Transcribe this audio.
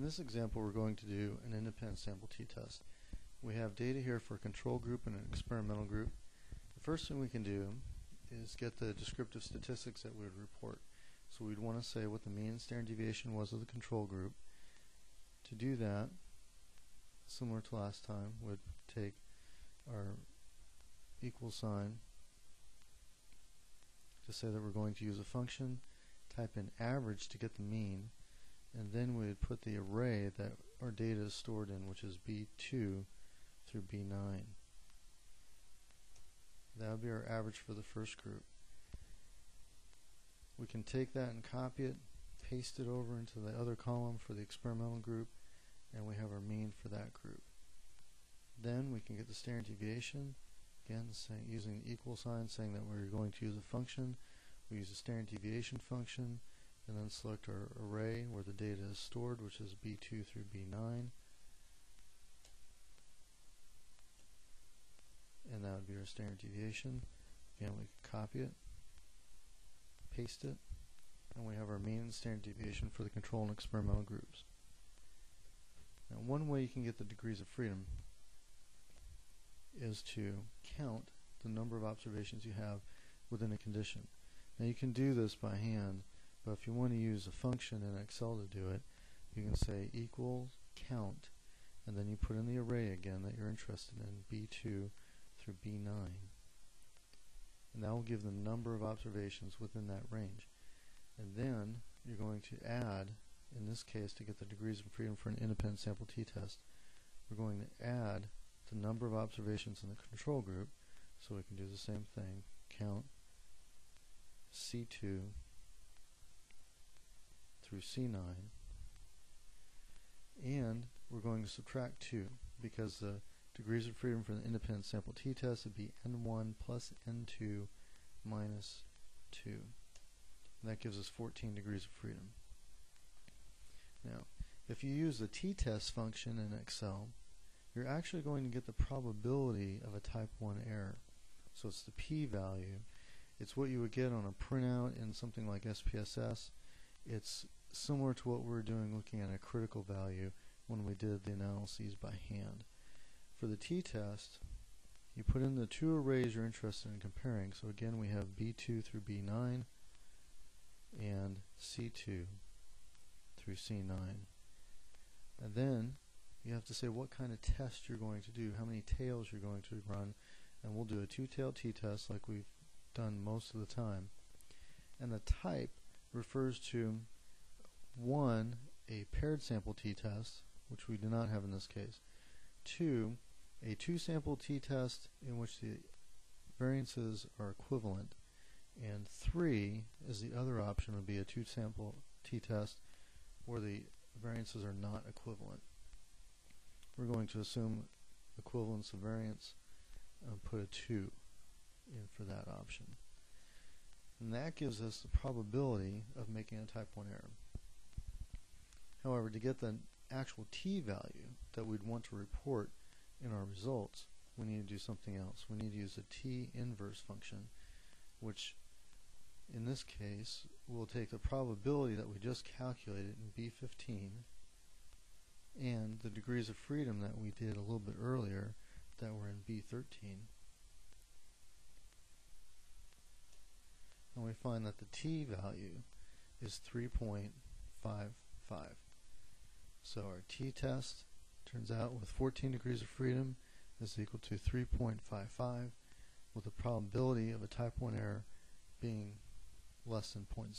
In this example, we're going to do an independent sample t-test. We have data here for a control group and an experimental group. The first thing we can do is get the descriptive statistics that we would report. So we'd want to say what the mean standard deviation was of the control group. To do that, similar to last time, would take our equal sign to say that we're going to use a function, type in average to get the mean, and then we would put the array that our data is stored in, which is B2 through B9. That would be our average for the first group. We can take that and copy it, paste it over into the other column for the experimental group, and we have our mean for that group. Then we can get the standard deviation, again saying, using the equal sign saying that we're going to use a function. We use a standard deviation function, and then select our array where the data is stored, which is B2 through B9. And that would be our standard deviation. Again, we copy it, paste it, and we have our mean and standard deviation for the control and experimental groups. Now, one way you can get the degrees of freedom is to count the number of observations you have within a condition. Now, you can do this by hand but if you want to use a function in Excel to do it, you can say equals count, and then you put in the array again that you're interested in, B2 through B9. And that will give the number of observations within that range. And then you're going to add, in this case to get the degrees of freedom for an independent sample t-test, we're going to add the number of observations in the control group, so we can do the same thing, count C2 through C9 and we're going to subtract 2 because the degrees of freedom for the independent sample t-test would be n1 plus n2 minus 2 and that gives us 14 degrees of freedom. Now if you use the t-test function in Excel you're actually going to get the probability of a type 1 error. So it's the p-value. It's what you would get on a printout in something like SPSS it's similar to what we are doing looking at a critical value when we did the analyses by hand. For the t-test, you put in the two arrays you're interested in comparing. So again, we have B2 through B9 and C2 through C9. And then you have to say what kind of test you're going to do, how many tails you're going to run, and we'll do a two-tailed t-test like we've done most of the time. And the type refers to one, a paired sample t-test, which we do not have in this case. Two, a two-sample t-test in which the variances are equivalent. And three is the other option would be a two-sample t-test where the variances are not equivalent. We're going to assume equivalence of variance and put a 2 in for that option. And that gives us the probability of making a type 1 error. However, to get the actual t-value that we'd want to report in our results, we need to do something else. We need to use a t-inverse function, which in this case will take the probability that we just calculated in B15 and the degrees of freedom that we did a little bit earlier that were in B13 and we find that the t value is 3.55 so our t-test turns out with 14 degrees of freedom is equal to 3.55 with the probability of a type 1 error being less than 0.01.